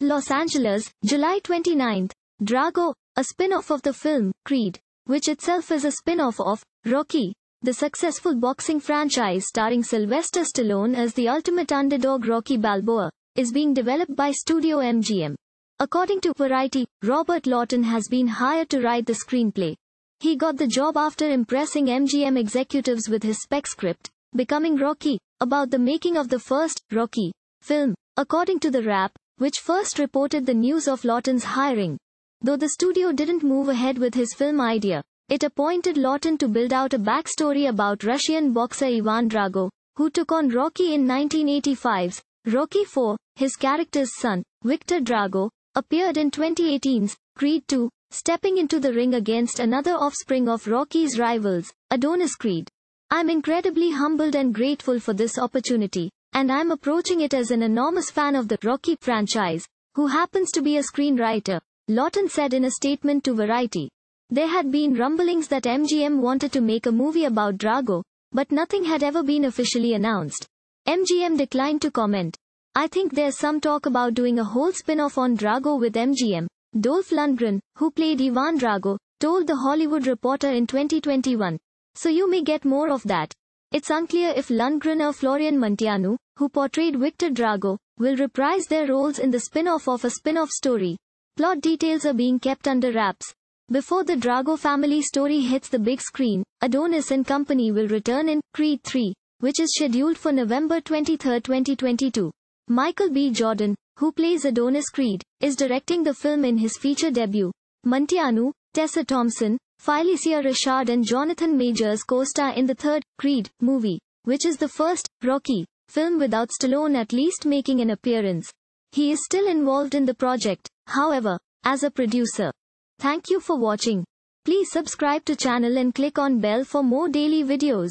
Los Angeles, July 29th. Drago, a spin-off of the film, Creed, which itself is a spin-off of Rocky, the successful boxing franchise starring Sylvester Stallone as the ultimate underdog Rocky Balboa, is being developed by Studio MGM. According to Variety, Robert Lawton has been hired to write the screenplay. He got the job after impressing MGM executives with his spec script, Becoming Rocky, about the making of the first Rocky film, according to The Wrap, which first reported the news of Lawton's hiring. Though the studio didn't move ahead with his film idea, it appointed Lawton to build out a backstory about Russian boxer Ivan Drago, who took on Rocky in 1985's Rocky IV. His character's son, Viktor Drago, appeared in 2018's Creed II, stepping into the ring against another offspring of Rocky's rivals, Adonis Creed. I'm incredibly humbled and grateful for this opportunity, and I'm approaching it as an enormous fan of the Rocky franchise, who happens to be a screenwriter, Lawton said in a statement to Variety. There had been rumblings that MGM wanted to make a movie about Drago, but nothing had ever been officially announced. MGM declined to comment. I think there's some talk about doing a whole spin-off on Drago with MGM. Dolph Lundgren, who played Ivan Drago, told The Hollywood Reporter in 2021. So you may get more of that. It's unclear if Lundgren or Florian Munteanu, who portrayed Viktor Drago, will reprise their roles in the spin-off of a spin-off story. Plot details are being kept under wraps. Before the Drago family story hits the big screen, Adonis and company will return in Creed 3, which is scheduled for November 23, 2022. Michael B. Jordan, who plays Adonis Creed, is directing the film in his feature debut. Munteanu, Tessa Thompson, Phylicia Rashad and Jonathan Majors co-star in the third, Creed, movie, which is the first, Rocky, film without Stallone at least making an appearance. He is still involved in the project, however, as a producer. Thank you for watching. Please subscribe to channel and click on bell for more daily videos.